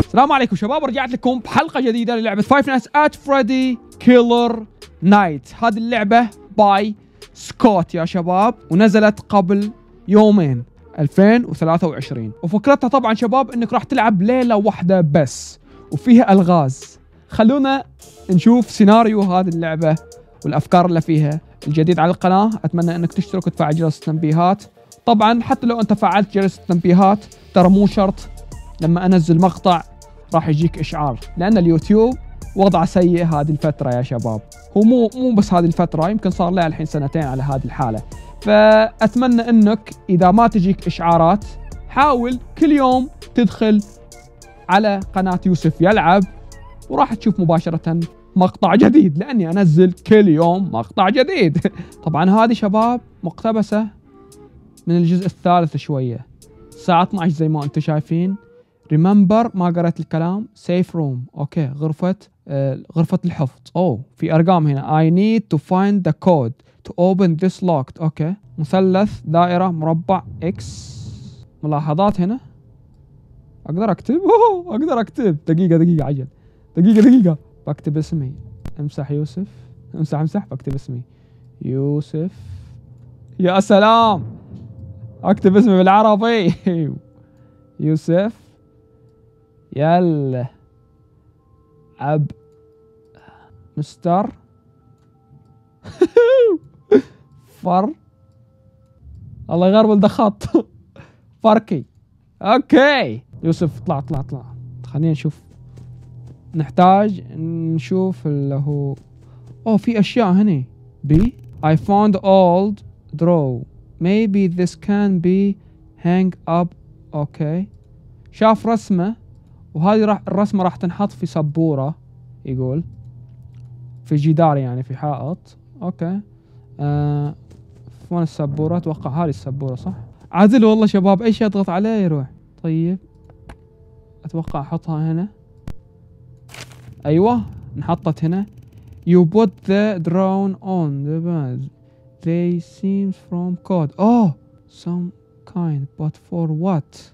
السلام عليكم شباب رجعت لكم بحلقة جديدة للعبة Five Nights at Freddy's Killer Night هذه اللعبة by سكوت يا شباب ونزلت قبل يومين 2023 وفكرتها طبعا شباب إنك راح تلعب ليلة واحدة بس وفيها ألغاز. خلونا نشوف سيناريو هذه اللعبة والأفكار اللي فيها. الجديد على القناة أتمنى إنك تشترك وتفعل جرس التنبيهات. طبعا حتى لو أنت فعلت جرس التنبيهات ترى مو شرط لما انزل مقطع راح يجيك اشعار لأن اليوتيوب وضعه سيء هذه الفترة يا شباب. هو مو مو بس هذه الفترة يمكن صار لها الحين سنتين على هذه الحالة. فأتمنى إنك إذا ما تجيك إشعارات حاول كل يوم تدخل على قناة يوسف يلعب وراح تشوف مباشرة مقطع جديد لأني أنزل كل يوم مقطع جديد. طبعا هذه شباب مقتبسة من الجزء الثالث شوية. الساعة 12 زي ما أنتم شايفين. remember ما قرأت الكلام. safe room okay غرفة آه غرفة الحفظ. اوه في أرقام هنا. I need to find the code to open this locked. okay مثلث دائرة مربع X ملاحظات هنا؟ أقدر أكتب؟ أوه أقدر أكتب. دقيقة دقيقة عجل. دقيقة دقيقة. بكتب اسمي. امسح يوسف. امسح امسح. بكتب اسمي. يوسف. يا سلام. أكتب اسمي بالعربي. يوسف. يلا. اب مستر. فر. الله يغربل ده خط. فركي أوكي. يوسف اطلع اطلع اطلع. خلينا نشوف. نحتاج نشوف اللي هو. أوه في أشياء هنا بي I found old draw. Maybe this can be hang up. okay. شاف رسمه. وهذه راح الرسمة راح تنحط في سبورة يقول. في جدار يعني في حائط. okay. آه وين السبورة؟ أتوقع هذه السبورة صح؟ عادل والله شباب أي شيء أضغط عليه يروح. طيب. أتوقع أحطها هنا. أيوه انحطت هنا. You put the drone on the bed they seems from code. Oh! Some kind but for what?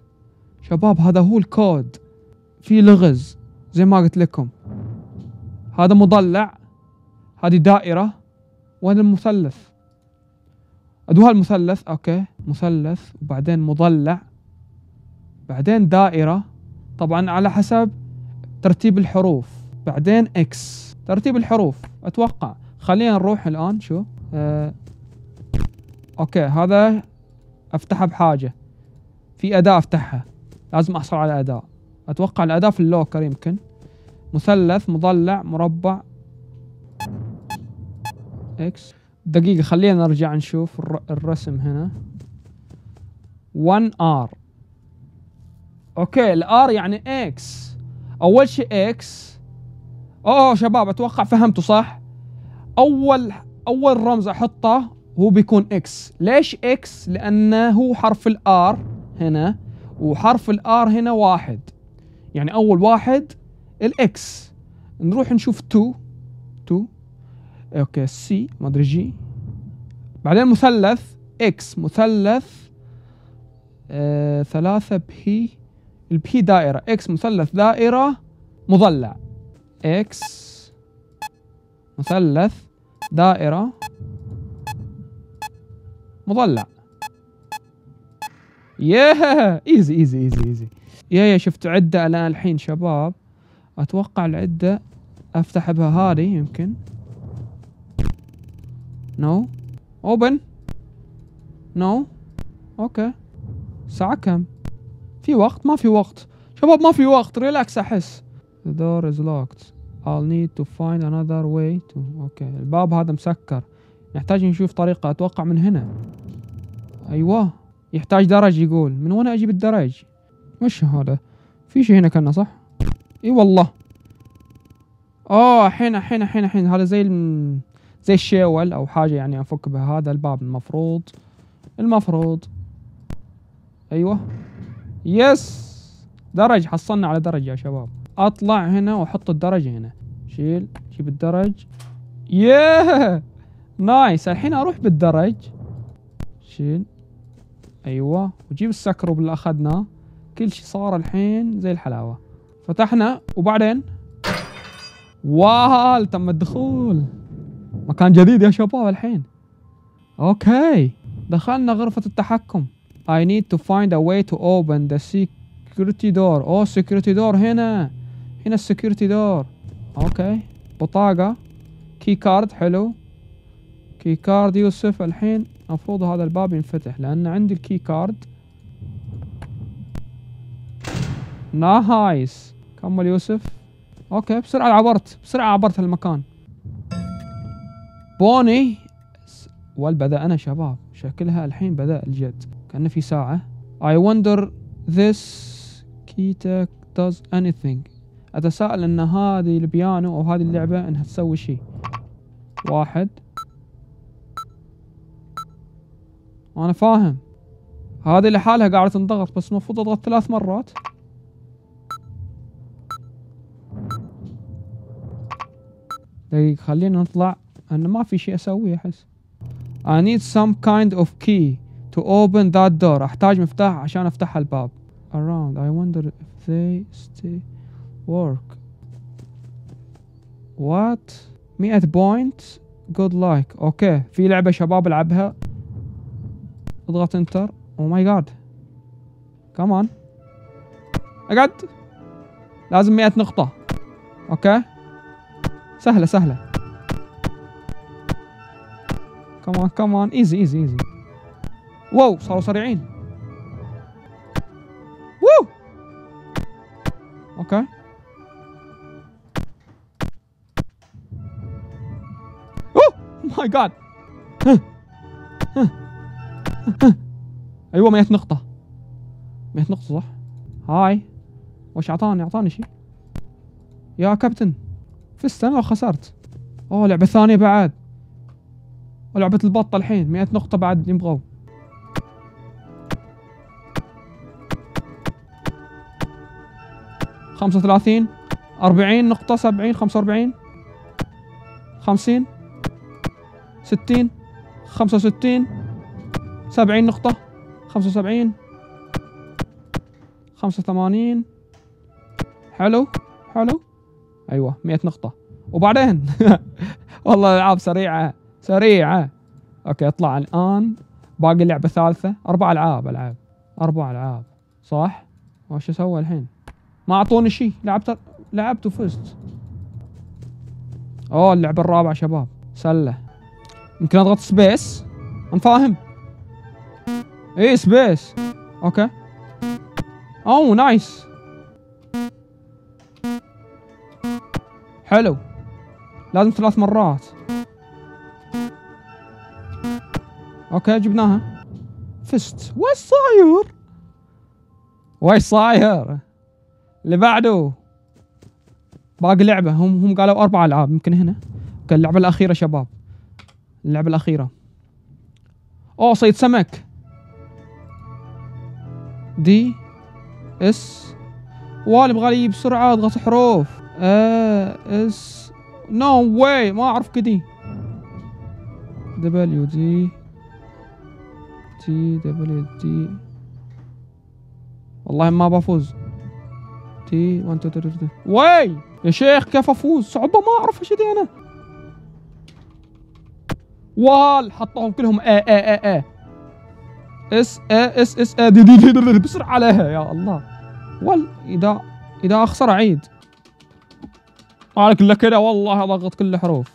شباب هذا هو الكود. في لغز زي ما قلت لكم. هذا مضلع هذه دائرة وهذا المثلث؟ أدوها المثلث okay مثلث وبعدين مضلع بعدين دائرة طبعا على حسب ترتيب الحروف بعدين X ترتيب الحروف أتوقع. خلينا نروح الآن شو؟ آه okay هذا افتحها بحاجة. في أداة أفتحها. لازم أحصل على أداة. أتوقع الاداة في ال locker يمكن. مثلث مضلع مربع. X دقيقة خلينا نرجع نشوف الرسم هنا. 1 R okay ال R يعني X أول شيء X أوه شباب أتوقع فهمتوا صح؟ أول أول رمز أحطه هو بيكون X ليش X لأنه هو حرف ال R هنا وحرف ال R هنا واحد. يعني أول واحد ال X نروح نشوف 2 2 okay C ما أدري G بعدين مثلث X مثلث آه ثلاثة B ال B دائرة. X مثلث دائرة مضلع. X مثلث دائرة مضلع. yeah easy easy easy easy يا يا شفت عدة الآن الحين شباب. أتوقع العدة أفتح بها هذه يمكن. no open no okay ساعة كم؟ في وقت؟ ما في وقت. شباب ما في وقت. relax أحس. The door is locked. I'll need to find another way to okay الباب هذا مسكر. نحتاج نشوف طريقة. أتوقع من هنا. أيوه. يحتاج درج يقول. من وين أجيب الدرج وش هذا. في شيء هنا كنا صح؟ إي والله. اوه الحين الحين الحين الحين هذا زي الم... زي الشيول أو حاجة يعني أفك بها. هذا الباب المفروض المفروض. أيوه. يس درج حصلنا على درج يا شباب. أطلع هنا وأحط الدرج هنا. شيل. جيب الدرج yeah nice الحين أروح بالدرج. شيل. أيوه. وجيب السكروب اللي أخذناه. كل شيء صار الحين زي الحلاوة. فتحنا وبعدين؟ wow تم الدخول. مكان جديد يا شباب الحين. okay. دخلنا غرفة التحكم. I need to find a way to open the security door. أوه security door هنا. هنا ال security door okay. بطاقة. key card حلو. key card يوسف الحين المفروض هذا الباب ينفتح لأن عندي ال key card nice كمل يوسف. okay بسرعة عبرت بسرعة عبرت المكان. بوني وال بدأنا شباب. شكلها الحين بدأ الجد. كأنه في ساعة. I wonder this key does anything. أتساءل أن هذه البيانو أو هذه اللعبة أنها تسوي شيء. واحد. أنا فاهم. هذه لحالها قاعدة تنضغط بس المفروض أضغط ثلاث مرات. دقيقة خلينا نطلع. أنا ما في شيء أسويه أحس. I need some kind of key to open that door. أحتاج مفتاح عشان أفتح الباب. Around. I wonder if they stay work. What? 100 point good luck. okay. في لعبة شباب العبها أضغط Enter oh my God كمان أقعد. لازم 100 نقطة. okay. سهلة سهلة. كمان كمان easy easy easy wow صاروا سريعين. وو okay my God أيوه 100 نقطة. 100 نقطة صح؟ هاي وش أعطاني؟ أعطاني شيء. يا كابتن. فزت أنا خسرت أوه لعبة ثانية بعد. ولعبة البطة الحين 100 نقطة بعد يبغوا خمسة وثلاثين أربعين نقطة سبعين خمسة وأربعين. خمسين ستين خمسة وستين سبعين نقطة خمسة وسبعين. خمسة وثمانين. حلو حلو. أيوة مئة نقطة. وبعدين؟ والله الألعاب سريعة سريعة. أوكي أطلع الآن. باقي اللعبة الثالثة أربع ألعاب ألعاب أربع ألعاب. صح؟ وش أسوي الحين؟ ما أعطوني شيء لعبت لعبت وفزت. أوه اللعبة الرابعة شباب. سلة. يمكن أضغط space أنا فاهم. إيه space okay. أوه nice حلو. لازم ثلاث مرات. okay جبناها. فزت وش صاير؟ وش صاير؟ اللي بعده. باقي لعبة. هم هم قالوا أربع ألعاب يمكن هنا. كان اللعبة الأخيرة شباب. اللعبة الأخيرة. أوه صيد سمك. D S واللي يبغى بسرعة أضغط حروف. S no way ما اعرف كدي دبليو دي تي دبليو دي والله ما بفوز تي 1 2 3 واي يا شيخ كيف افوز صعوبة ما اعرف إيش أنا وال حطهم كلهم اي اي اي اي اس اي اس اس اي دي دي دي, دي, دي بسرعة عليها يا الله وال اذا اذا اخسر اعيد أنا كله كذا والله اضغط كل الحروف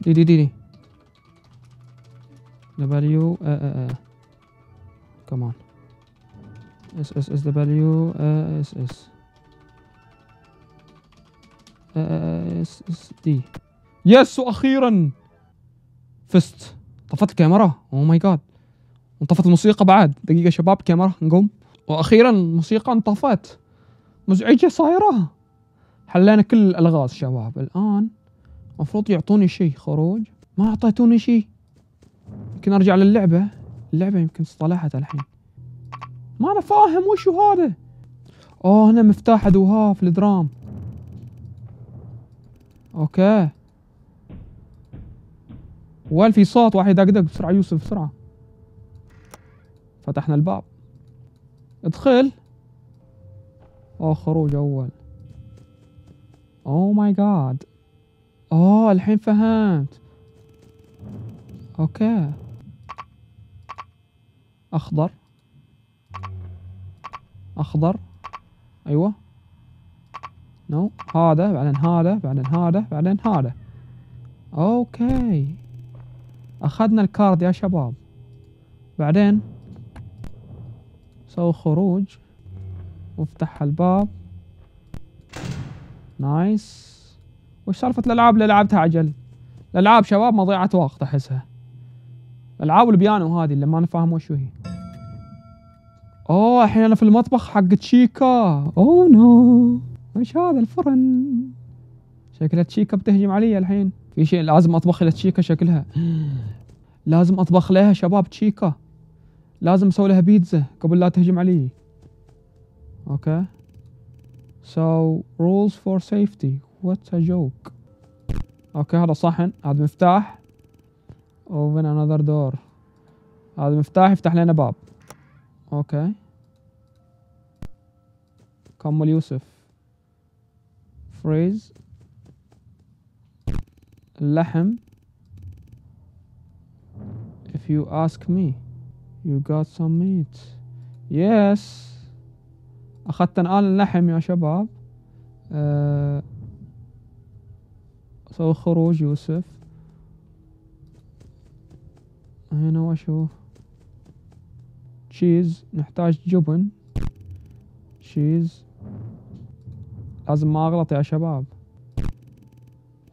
دي دي دي دي. دبليو اي اي اي كمان S S S W S S S S D yes وأخيرا. فزت طفت الكاميرا. oh my god انطفت الموسيقى بعد. دقيقة شباب كاميرا نقوم. وأخيرا الموسيقى انطفت. مزعجة صايرة. حلينا كل الألغاز شباب. الآن المفروض يعطوني شيء خروج. ما أعطيتوني شيء يمكن أرجع للعبة. اللعبة يمكن اصطلحت الحين. ما أنا فاهم وشو هذا. أوه هنا مفتاح ادوهاف الدرام okay. وين في صوت واحد؟ دق دق. بسرعة يوسف بسرعة. فتحنا الباب. ادخل. أوه خروج أول. oh my god اوه الحين فهمت. okay أخضر. أخضر. أيوه. no هذا بعدين هذا بعدين هذا بعدين هذا. okay أخذنا ال card يا شباب. بعدين سوي خروج. وافتح الباب. nice. وش سالفة الألعاب اللي لعبتها عجل؟ الألعاب شباب مضيعة وقت أحسها. ألعاب البيانو هذه اللي ما نفهم وش هي. أوه الحين أنا في المطبخ حق تشيكا. oh no. إيش هذا الفرن؟ شكلها تشيكا بتهجم علي الحين. في شيء لازم أطبخ لها تشيكا شكلها. لازم أطبخ لها شباب تشيكا. لازم أسوي لها بيتزا قبل لا تهجم علي. أوكي. so rules for safety what a joke اوكي هذا صحن هذا مفتاح open another door هذا مفتاح يفتح لنا باب اوكي كمل يوسف فريز اللحم if you ask me you got some meat yes أخذت الآن اللحم يا شباب. أه سوي خروج يوسف. هنا وشو؟ cheese نحتاج جبن. cheese لازم ما أغلط يا شباب.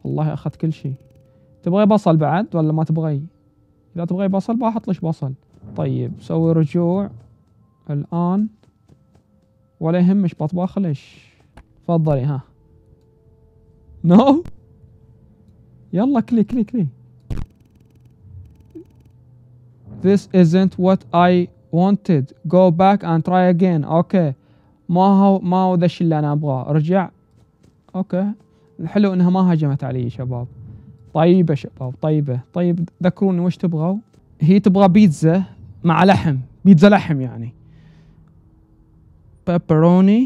والله أخذت كل شيء تبغي بصل بعد ولا ما تبغي؟ إذا تبغي بصل بحط لك بصل. طيب سوي رجوع. الآن ولا يهمش بطبخ ليش تفضلي ها no no. يلا كلي كلي كلي This isn't what I wanted. Go back and try again. okay ما هو ما هو ذا الشيء اللي أنا أبغاه. رجع. أوكي. الحلو إنها ما هجمت علي شباب. طيبة شباب طيبة. طيب ذكروني وش تبغوا؟ هي تبغى بيتزا مع لحم. بيتزا لحم يعني. Pepperoni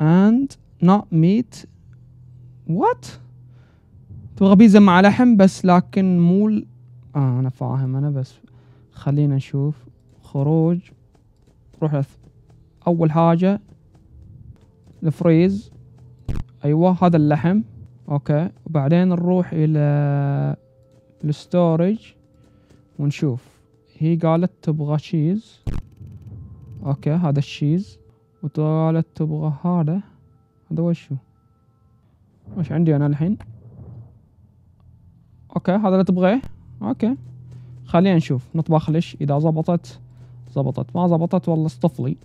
and not meat. What? تبغى بيتزا مع لحم بس لكن مو آه أنا فاهم أنا بس خلينا نشوف. خروج. روح أول حاجة الفريز. أيوه هذا اللحم. okay. وبعدين نروح إلى ال storage ونشوف. هي قالت تبغى cheese okay هذا ال cheese وقالت تبغى هذا؟ هذا وشو؟ وش عندي أنا الحين؟ أوكي هذا اللي تبغيه؟ أوكي. خلينا نشوف. نطبخ ليش؟ إذا زبطت. زبطت. ما زبطت والله اصطفلي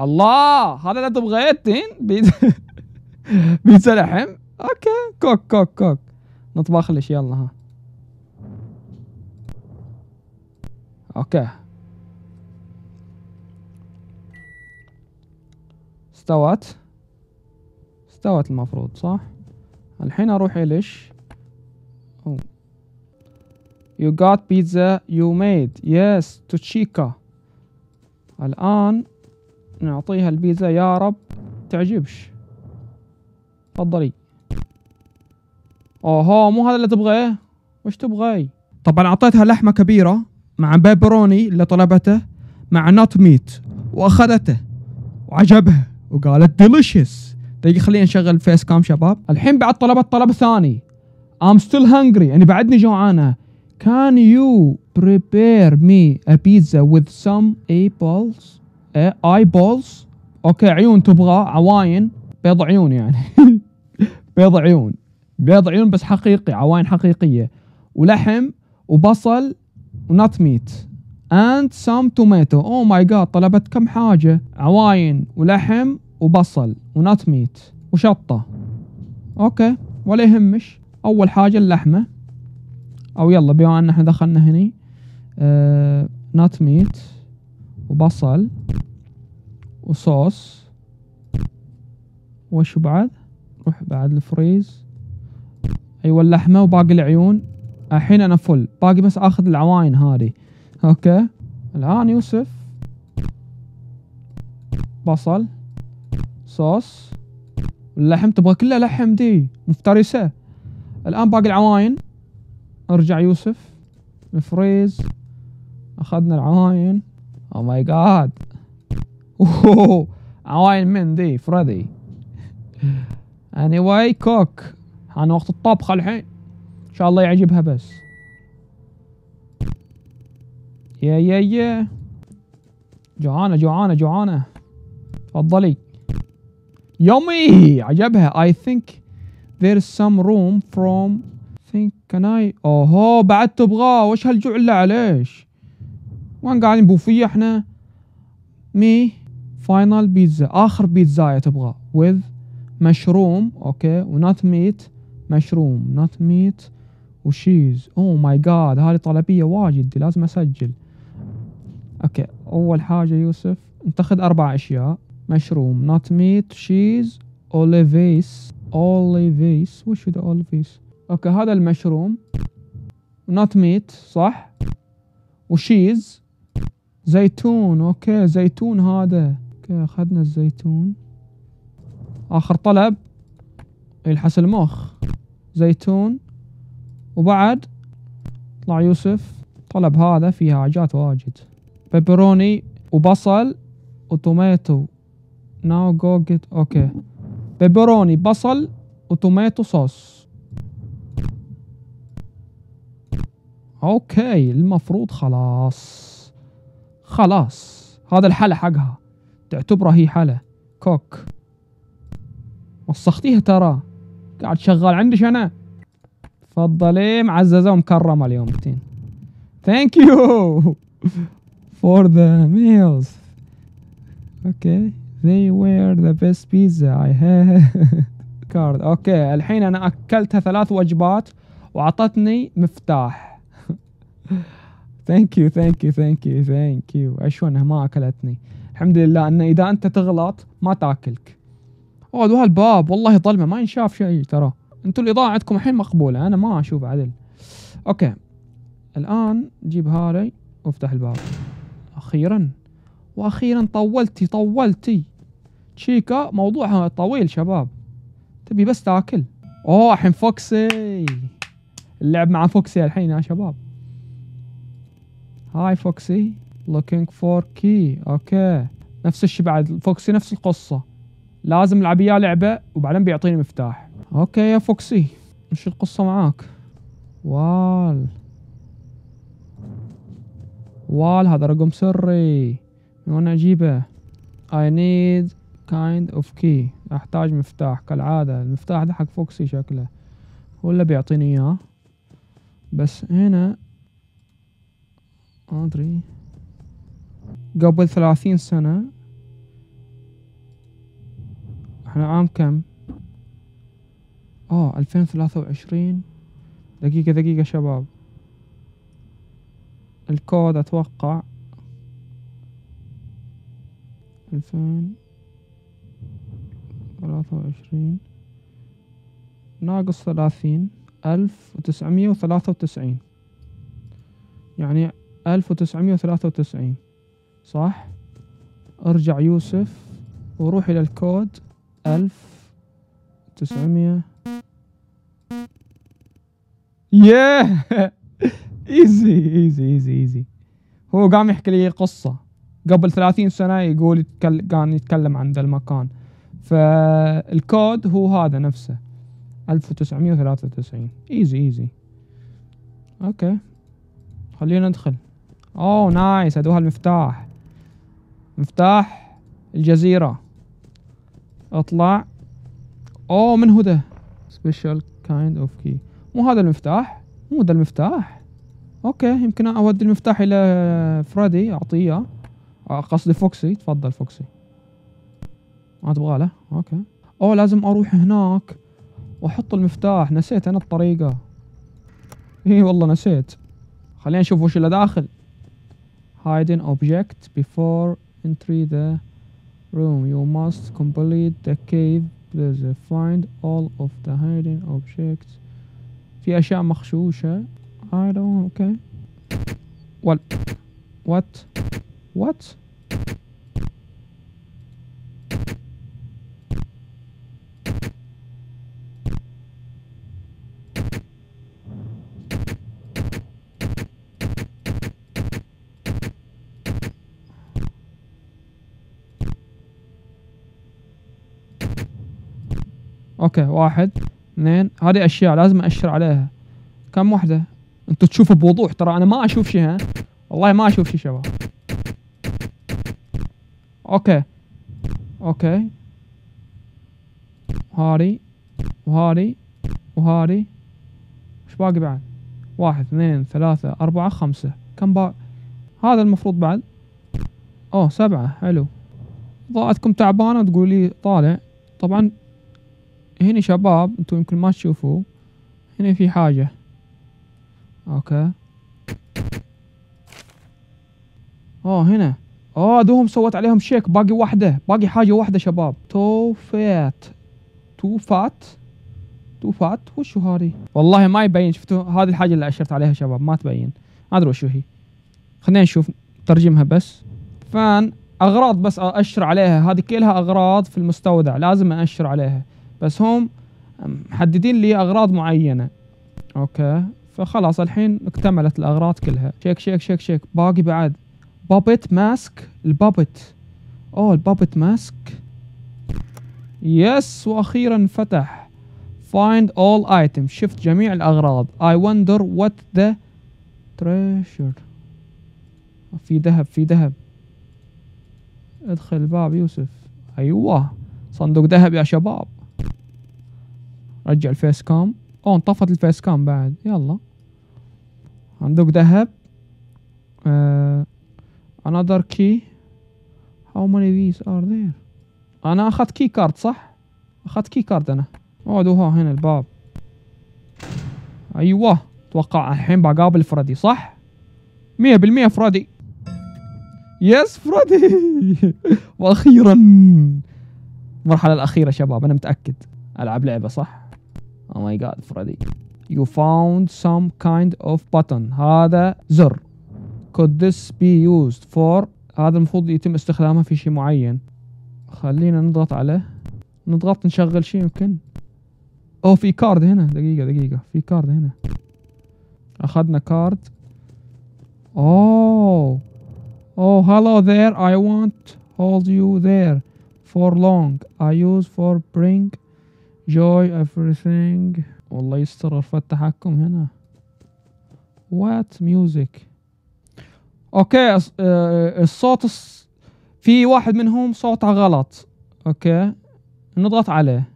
الله! هذا اللي تبغيه؟ التين بيتزا لحم؟ أوكي. كوك كوك كوك. نطبخ ليش؟ يلا ها. أوكي. استوت. استوت المفروض صح؟ الحين أروح ليش you got pizza you made. Yes to chica الآن نعطيها البيتزا يا رب. تعجبش. تفضلي. اوه مو هذا اللي تبغيه؟ وش تبغي؟ طبعا أعطيتها لحمة كبيرة. مع بيبروني اللي طلبته مع not meat وأخذته وعجبها وقالت delicious دقيقة خلينا نشغل face cam شباب. الحين بعد طلبت طلب ثاني. I'm still hungry. يعني بعدني جوعانة. Can you prepare me a pizza with some eyeballs eyeballs? okay عيون تبغى عواين. بيض عيون يعني. بيض عيون. بيض عيون بس حقيقي عواين حقيقية. ولحم وبصل و not meat and some tomato. Oh my god طلبت كم حاجة؟ عواين ولحم وبصل و not meat وشطة. okay. ولا يهمش. أول حاجة اللحمة. أو يلا بما أن إحنا دخلنا هني. آه not meat وبصل. وصوص. وش بعد؟ روح بعد ال fries. أيوه اللحمة وباقي العيون. الحين أنا full باقي بس أخذ العواين هذه. okay. الآن يوسف. بصل. صوص. اللحم. تبغى كله لحم دي؟ مفترسة الآن باقي العواين أرجع يوسف. ال fries. أخذنا العواين oh my God عواين من دي؟ فريدي. anyway cook أنا وقت الطبخ الحين. إن شاء الله يعجبها بس. يا يا يا. جوعانة جوعانة جوعانة. تفضلي. yummy! عجبها. I think there's some room from think can I? أوهو بعد تبغاه. وش هالجوع اللي عليش وين قاعدين بوفية إحنا؟ my final بيتزا آخر بيتزاية تبغى with mushroom. Okay. و not meat mushroom. Not meat و cheese. Oh my God هذه طلبية واجد لازم أسجل. okay أول حاجة يوسف انتخذ أربع أشياء. mushroom not meat cheese olives. Olives وش ذا olives؟ Okay هذا ال mushroom. Not meat صح؟ و cheese زيتون okay زيتون هذا. okay أخذنا الزيتون. آخر طلب يلحس المخ. زيتون. وبعد طلع يوسف طلب هذا فيه حاجات واجد. pepperoni وبصل و tomato. Now go get okay pepperoni بصل و tomato صوص. okay المفروض خلاص. خلاص. هذا الحلا حقها. تعتبره هي حلا cook. وسختيها ترى. قاعد شغال عندي أنا. تفضلي معززة ومكرمة اليوم تين. thank you for the meals okay they were the best pizza I had. card okay الحين أنا اكلتها ثلاث وجبات وأعطتني مفتاح. thank you thank you thank you thank you اشو ما أكلتني. الحمد لله إن إذا أنت تغلط ما تأكلك. أوه هالباب. والله ظلمة. ما ينشاف شيء ترى. أنتوا الاضاءه عندكم الحين مقبولة أنا ما أشوف عدل. okay. الآن جيب هذي وافتح الباب. أخيرا. وأخيرا طولتي طولتي. تشيكا موضوعها طويل شباب. تبي بس تاكل؟ أوه الحين فوكسي. اللعب مع فوكسي الحين يا شباب. hi فوكسي. Looking for key. okay. نفس الشي بعد. فوكسي نفس القصة. لازم ألعب إياه لعبة وبعدين بيعطيني مفتاح. okay يا فوكسي وش القصة معاك. وال. وال هذا رقم سري. من وين أجيبه؟ I need kind of key. أحتاج مفتاح. كالعادة المفتاح ده حق فوكسي شكله. هو اللي بيعطيني إياه. بس هنا أدري. قبل ثلاثين سنة. إحنا عام كم؟ آه ألفين ثلاثة وعشرين. دقيقة دقيقة شباب. الكود أتوقع ألفين ثلاثة وعشرين. ناقص ثلاثين. ألف وتسعمية وثلاثة وتسعين. يعني ألف وتسعمية وثلاثة وتسعين. صح؟ أرجع يوسف وروح إلى الكود. ألف وتسعمية yeah. Easy easy easy easy هو قام يحكي لي قصة. قبل ثلاثين سنة يقول يتكلم كان يتكلم عن ذا المكان. فالكود هو هذا نفسه. ألف وتسعمية وثلاثة وتسعين. easy easy okay. خلينا ندخل. أوه nice. هذا المفتاح. مفتاح الجزيرة. اطلع. أوه من هو ده special kind of key مو هذا المفتاح؟ مو ده المفتاح. okay يمكن أودي المفتاح إلى فريدي أعطيه آه، قصدي فوكسي. تفضل فوكسي. ما تبغى له؟ okay. أوه لازم أروح هناك. وأحط المفتاح. نسيت أنا الطريقة. إي والله نسيت. خلينا نشوف وش اللي داخل. Hiding object before entry the room. You must complete the cave. Please find all of the hiding objects. في أشياء مخشوشة. I don't okay. What? What? What? okay واحد. اثنين. هذه أشياء لازم أشر عليها. كم وحدة؟ أنتوا تشوفوا بوضوح. ترى أنا ما أشوف شيء ها؟ والله ما أشوف شيء شباب. okay. Okay. هذي وهذي وهذي وش باقي بعد؟ واحد اثنين ثلاثة أربعة خمسة. كم باقي هذا المفروض بعد. أوه سبعة. حلو. ضاعتكم تعبانة تقولي طالع. طبعا هنا شباب أنتم يمكن ما تشوفوا. هنا في حاجة. أوكي. أوه هنا. أوه دوهم سوت عليهم شيك. باقي واحدة. باقي حاجة واحدة شباب. توفات توفات؟ توفات؟ وشو هذه والله ما يبين. شفتوا؟ هذه الحاجة اللي أشرت عليها شباب. ما تبين. ما أدري وشو هي. خلينا نشوف ترجمها بس. فان أغراض بس أشر عليها. هذه كلها أغراض في المستودع. لازم أشر عليها. بس هم محددين لي أغراض معينة. okay؟ فخلاص الحين اكتملت الأغراض كلها. check check check check. باقي بعد. puppet mask ال puppet أوه ال puppet mask yes وأخيرا فتح find all items. شفت جميع الأغراض. I wonder what the treasure. في ذهب في ذهب. ادخل الباب يوسف. أيوه. صندوق ذهب يا شباب. رجع ال face cam. أوه انطفت ال face cam بعد. يلا. صندوق ذهب. uh, another key. How many these are there? أنا أخذت key card صح؟ أخذت key card أنا. اقعدوا هنا الباب. أيوه. أتوقع الحين بقابل فريدي صح؟ مية بالمية فريدي. yes فريدي. وأخيرا. المرحلة الأخيرة شباب أنا متأكد. ألعب لعبة صح؟ Oh my god فريدي You found some kind of button. هذا زر. Could this be used for? هذا المفروض يتم استخدامه في شيء معين. خلينا نضغط عليه. نضغط نشغل شيء يمكن. oh في card هنا. دقيقة دقيقة. في card هنا. أخذنا card oh Oh, hello there. I won't hold you there for long. I use for bring joy everything. والله يستر غرفة التحكم هنا. What music? okay الص- الصوت الص- في واحد منهم صوته غلط. okay نضغط عليه.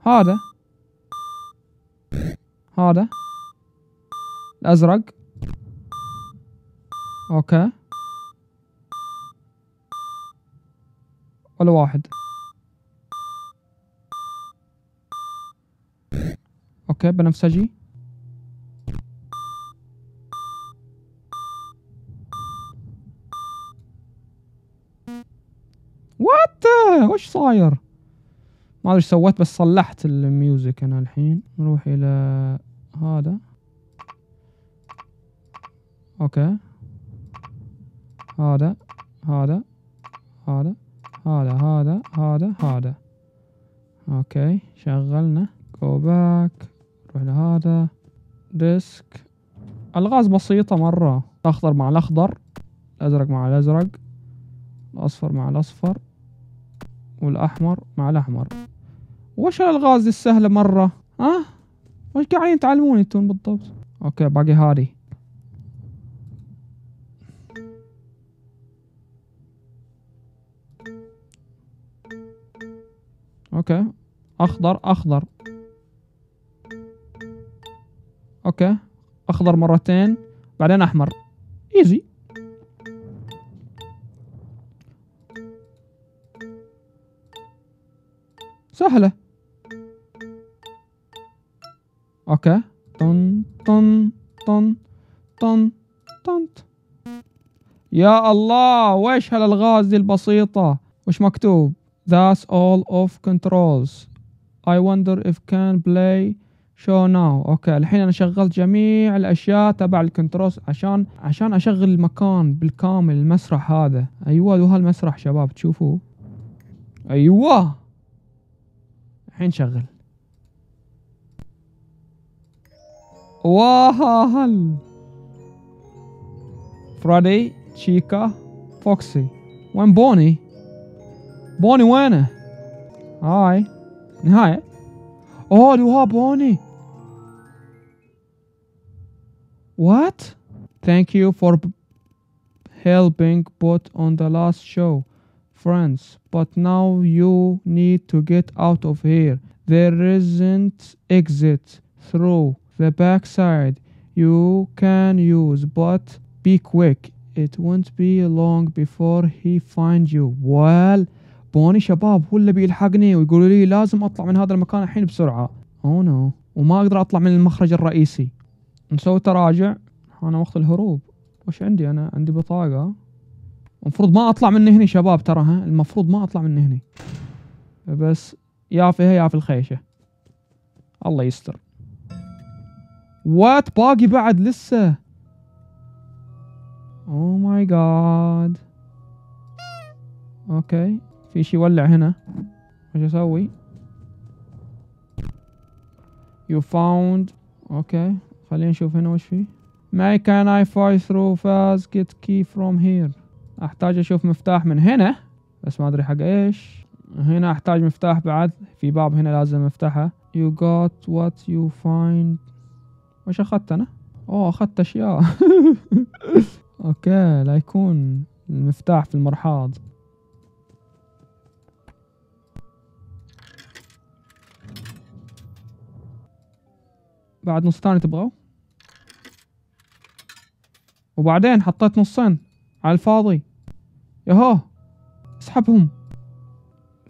هذا هذا الأزرق okay ولا واحد. okay بنفسجي. what وش صاير؟ ما أدري سويت بس صلحت ال music أنا الحين. نروح إلى هذا. okay. هذا هذا هذا. هذا هذا هذا هذا. okay شغلنا. go back نروح لهذا. ديسك الغاز بسيطة مرة. الأخضر مع الأخضر. الأزرق مع الأزرق. الأصفر مع الأصفر. والأحمر مع الأحمر. وش الألغاز السهلة مرة؟ ها؟ وش قاعدين تعلمون أنتم بالضبط؟ okay باقي هذه. okay. أخضر أخضر. okay. أخضر مرتين بعدين أحمر. easy سهلة. okay. طن طن طن طن طن. يا الله وش هالألغاز دي البسيطة؟ وش مكتوب؟ That's all of controls. I wonder if can play show now. okay الحين أنا شغلت جميع الأشياء تبع ال controls عشان عشان أشغل المكان بالكامل المسرح هذا. أيوه ذو هالمسرح شباب تشوفوه. أيوه. الحين شغل. واهل فريدي تشيكا فوكسي وين بوني Bonnie Werner. Hi. Hi. Oh, you have Bonnie. What? Thank you for helping put on the last show, friends. But now you need to get out of here. There isn't exit through the backside. You can use, but be quick. It won't be long before he finds you. Well, بوني شباب هو اللي بيلحقني ويقولوا لي لازم أطلع من هذا المكان الحين بسرعة. اوه oh نو no. وما أقدر أطلع من المخرج الرئيسي. نسوي تراجع. أنا وقت الهروب. وش عندي أنا؟ عندي بطاقة. المفروض ما أطلع من هني شباب ترى ها المفروض ما أطلع من هني. بس يا فيها يا في الخيشة. الله يستر. what باقي بعد لسه oh my god okay في شي يولع هنا. إيش أسوي؟ You found okay خلينا نشوف هنا وش فيه ما can I fight through fast get key from here. أحتاج أشوف مفتاح من هنا بس ما أدري حق إيش. هنا أحتاج مفتاح بعد. في باب هنا لازم افتحه you got what you find. وش أخذت أنا؟ أوه أخذت أشياء. أوكي لا يكون المفتاح في المرحاض. بعد نص ثاني تبغوا وبعدين حطيت نصين على الفاضي. يهو اسحبهم.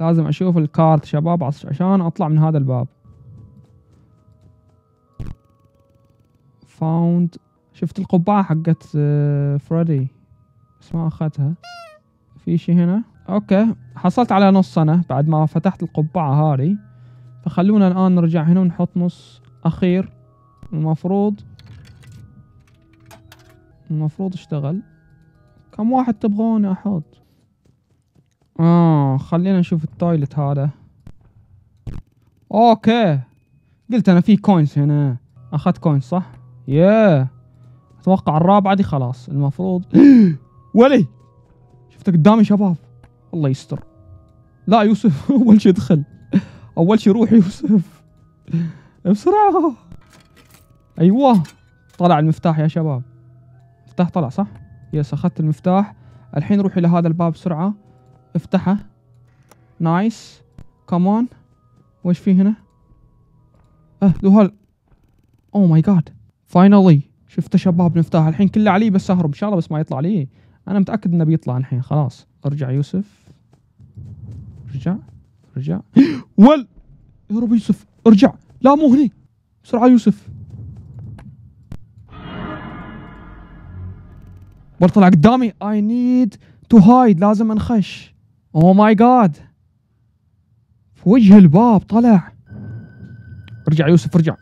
لازم أشوف ال card شباب عشان أطلع من هذا الباب. found شفت القبعة حقت فريدي بس ما أخذتها. في شي هنا؟ okay. حصلت على نص أنا بعد ما فتحت القبعة هذه. فخلونا الآن نرجع هنا ونحط نص أخير. المفروض المفروض اشتغل. كم واحد تبغوني أحط؟ آه خلينا نشوف ال toilet هذا. okay. قلت أنا في coins هنا. أخذت coins صح؟ ياه أتوقع الرابعة دي خلاص. المفروض ولي! شفته قدامي شباب؟ الله يستر. لا يوسف أول شي ادخل أول شي روح يوسف. بسرعة. أيوه. طلع المفتاح يا شباب. المفتاح طلع صح؟ yes أخذت المفتاح. الحين روح إلى هذا الباب بسرعة. افتحه. nice. كمان وش في هنا؟ أه the hell oh my god finally شفت شباب المفتاح الحين كله علي بس أهرب. إن شاء الله بس ما يطلع لي. أنا متأكد إنه بيطلع الحين. خلاص. أرجع يوسف. أرجع. أرجع. ول يا رب يوسف. أرجع. لا مو هني. بسرعة يوسف. بل طلع قدامي I need to hide لازم انخش. oh my god في وجه الباب طلع. ارجع يوسف ارجع.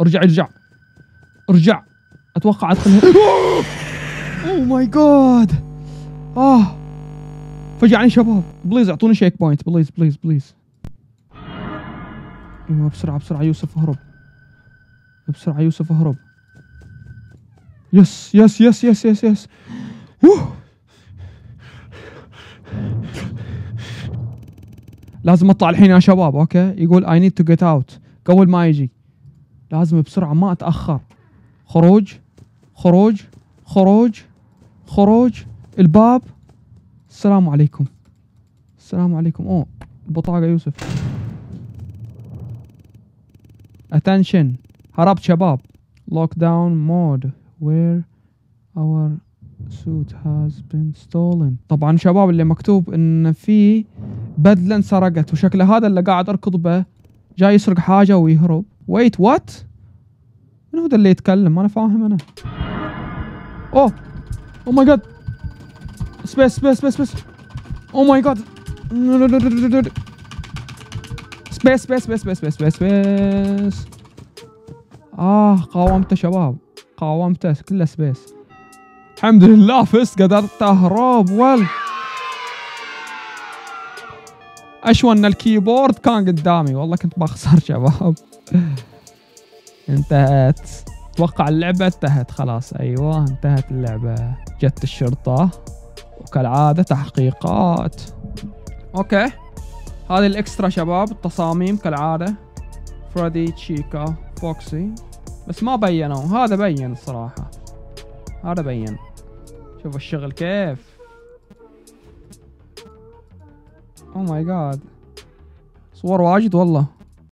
ارجع ارجع. ارجع. أتوقع أدخل oh my god آه. فجعني شباب. please أعطوني checkpoint please please please أيوه بسرعة بسرعة. يوسف اهرب. بسرعة يوسف اهرب. yes yes yes yes yes yes أوه. لازم اطلع الحين يا شباب okay؟ يقول I need to get out قبل ما يجي. لازم بسرعة ما أتأخر. خروج خروج خروج خروج. الباب. السلام عليكم. السلام عليكم. أوه البطاقة يوسف. Attention. هربت شباب. Lock down mode. Where our suit has been stolen. طبعا شباب اللي مكتوب إن في بدلة انسرقت وشكله هذا اللي قاعد أركض به جاي يسرق حاجة ويهرب. ويت وات من هو اللي يتكلم؟ أنا فاهم أنا. oh oh my god space space space space oh my god space space space space space space space آه قاومته شباب. قاومته كله space. الحمد لله فزت قدرت أهرب. ولا أشوى إن ال keyboard كان قدامي. والله كنت بخسر شباب انتهت. أتوقع اللعبة انتهت. خلاص. أيوه انتهت اللعبة. جت الشرطة. وكالعادة تحقيقات. okay. هذه ال extra شباب. التصاميم كالعادة. فريدي تشيكا فوكسي. بس ما بينوا. هذا بين الصراحة. هذا بين. شوف الشغل كيف. oh my god صور واجد والله.